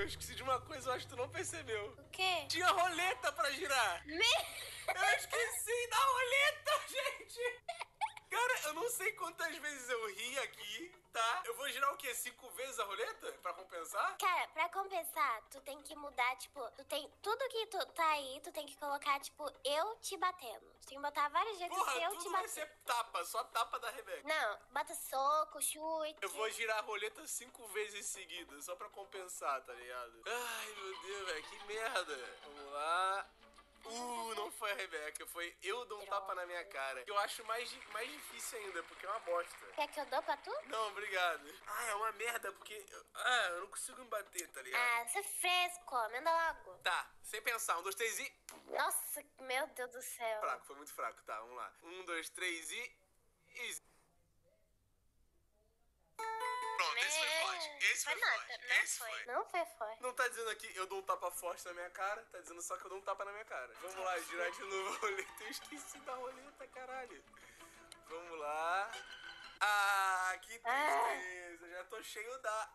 Eu esqueci de uma coisa, eu acho que tu não percebeu. O quê? Tinha roleta pra girar. Me... Eu esqueci da roleta, gente. Não sei quantas vezes eu ri aqui, tá? Eu vou girar o quê? Cinco vezes a roleta? Pra compensar? Cara, pra compensar, tu tem que mudar, tipo, tu tem. Tudo que tu tá aí, tu tem que colocar, tipo, eu te batendo. Tu tem que botar várias vezes Porra, eu tudo te vai batendo. ser tapa, só tapa da Rebeca. Não, bota soco, chute. Eu vou girar a roleta cinco vezes seguidas, só pra compensar, tá ligado? Ai, meu Deus, velho, que merda. Vamos lá. Uh, não foi a Rebeca, foi eu dou um tapa na minha cara. Que eu acho mais, mais difícil ainda, porque é uma bosta. Quer que eu dou pra tu? Não, obrigado. Ah, é uma merda, porque. eu- Ah, eu não consigo me bater, tá ligado? Ah, você é fresco, manda logo. Tá, sem pensar. Um, dois, três e. Nossa, meu Deus do céu. Fraco, foi muito fraco. Tá, vamos lá. Um, dois, três e. e... Esse foi, nada, forte. não Esse foi. foi. Não foi forte. Não tá dizendo aqui eu dou um tapa forte na minha cara, tá dizendo só que eu dou um tapa na minha cara. Vamos lá, girar de novo a roleta. Eu esqueci da roleta, caralho. Vamos lá. Ah, que tristeza. Já tô cheio da.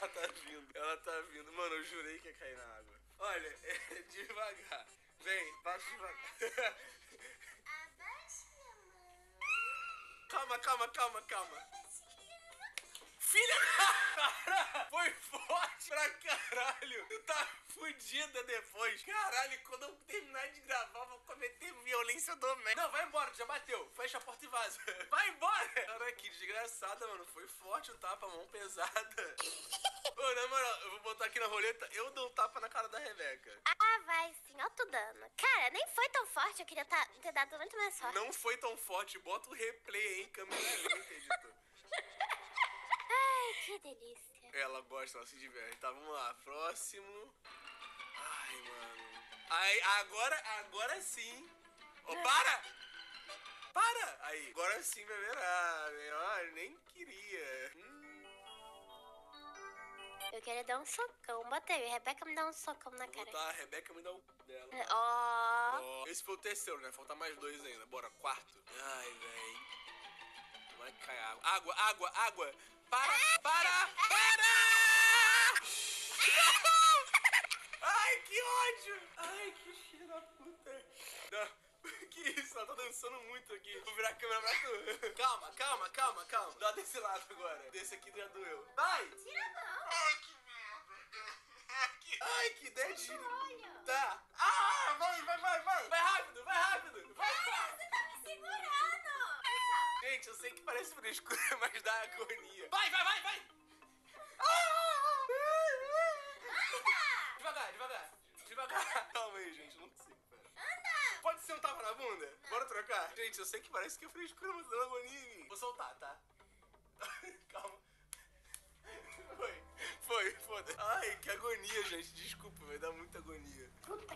Ela tá vindo, ela tá vindo. Mano, eu jurei que ia cair na água. Olha, é devagar. Vem, passa devagar. Calma, calma, calma, calma. Filha da cara! Foi forte pra caralho! Tu tá fudida depois. Caralho, quando eu terminar de gravar, eu vou cometer violência doméstica. Não, vai embora, já bateu. Fecha a porta e vaza. Vai embora! Cara, que desgraçada, mano. Foi forte o tapa, mão pesada. Ô, na moral, eu vou botar aqui na roleta, eu dou um tapa na cara da Rebeca. Ah, vai sim. Cara, nem foi tão forte, eu queria tá- ter dado muito mais forte. Não foi tão forte, bota o replay aí, câmera lenta, editor. Ai, que delícia. Ela gosta, ela se diverte. Tá, vamos lá. Próximo. Ai, mano. Aí, agora, agora sim. Ô, para! Para! Aí, agora sim vai virar. Melhor, nem queria. Hum, Eu queria dar um socão. Bota aí, Rebeca me dá um socão na cara. a Rebeca me dá um dela. Ó. Ó, Esse foi o terceiro, né? Falta mais dois ainda. Bora, quarto. Ai, véi. Vai cair água. Água, água, água. Para, para, para! Não! Ai, que ódio! Ai, que filho da puta. Não. Que isso? Ela tá dançando muito aqui. Vou virar a câmera pra tu. Calma, calma, calma, calma. Dá desse lado agora. Desse aqui já doeu. Vai! Tira a mão. Ai, que merda. Que- Ai, que ideia de... Olha. Tá. Ah, vai, vai, vai, vai. Vai rápido, vai rápido. Vai, vai. Você tá me segurando. Gente, eu sei que parece frescura, mas dá agonia. Vai, vai, vai, vai. Anda. Devagar, devagar. Devagar. Calma aí, gente. Não consigo, pera. Anda. Pode ser um tapa na bunda? Bora trocar? Gente, eu sei que parece que é frescura, mas dá agonia em mim. Vou soltar, tá? Calma. Foi, foi, foda. Ai, que agonia, gente. Desculpa, vai dar muita agonia. Puta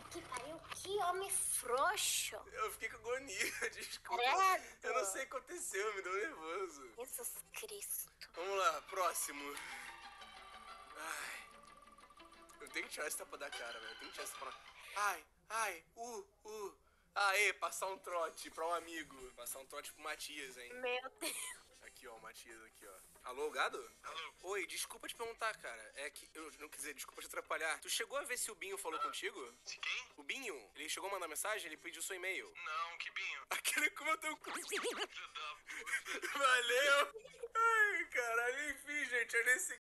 que homem frouxo. Eu fiquei com agonia, desculpa. Credo. Eu não sei o que aconteceu, me deu nervoso. Jesus Cristo. Vamos lá, próximo. Ai. Eu tenho que tirar esse tapa da cara, velho. Eu tenho que tirar esse tapa. Ai, ai, uh, uh. Aê, passar um trote pra um amigo. Passar um trote pro Matias, hein? Meu Deus. Aqui, ó, o Matias aqui, ó. Alô, gado? Alô? Oi, desculpa te perguntar, cara. É que eu não quis dizer, desculpa te atrapalhar. Tu chegou a ver se o Binho falou contigo? Se quem? O Binho, ele chegou a mandar mensagem, ele pediu seu e-mail. Não, que binho. Aquele com o teu cu. Filho da puta. Valeu! Ai, caralho, enfim, gente, é nesse